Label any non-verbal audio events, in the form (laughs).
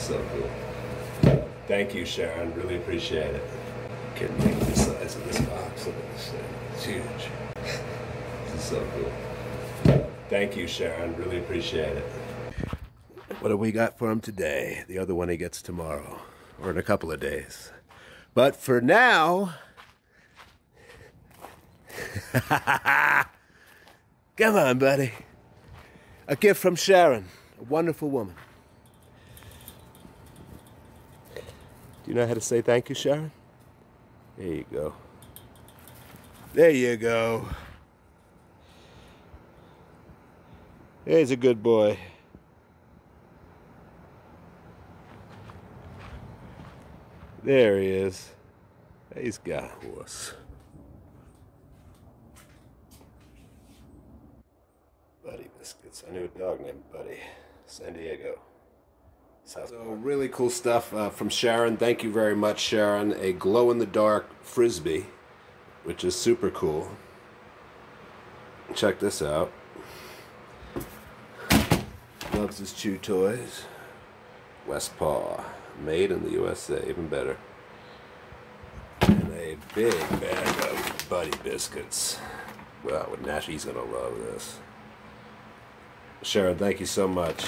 so cool. Thank you, Sharon. Really appreciate it. Me with the size of this box. It's huge. This is so cool. Thank you, Sharon. Really appreciate it. What do we got for him today? The other one he gets tomorrow, or in a couple of days. But for now, (laughs) come on, buddy. A gift from Sharon, a wonderful woman. You know how to say thank you, Sharon? There you go. There you go. He's a good boy. There he is. He's got a horse. Buddy Biscuits. I knew a dog named Buddy. San Diego. So really cool stuff uh, from Sharon. Thank you very much, Sharon. A glow-in-the-dark frisbee, which is super cool. Check this out. Loves his chew toys. West Paw. Made in the USA, even better. And a big bag of Buddy Biscuits. Well, Nash, he's gonna love this. Sharon, thank you so much.